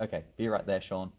Okay, be right there, Sean.